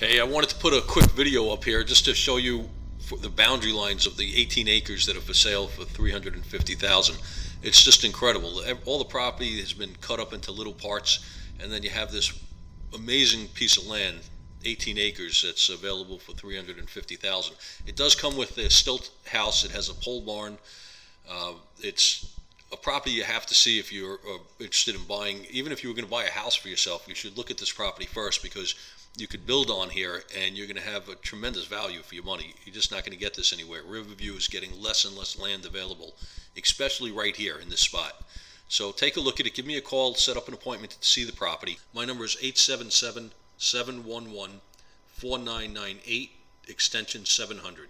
Hey, I wanted to put a quick video up here just to show you the boundary lines of the 18 acres that are for sale for 350,000. It's just incredible. All the property has been cut up into little parts, and then you have this amazing piece of land, 18 acres, that's available for 350,000. It does come with a stilt house. It has a pole barn. Uh, it's a property you have to see if you're uh, interested in buying. Even if you were going to buy a house for yourself, you should look at this property first because you could build on here and you're going to have a tremendous value for your money. You're just not going to get this anywhere. Riverview is getting less and less land available, especially right here in this spot. So take a look at it. Give me a call. Set up an appointment to see the property. My number is 877 711 4998, extension 700.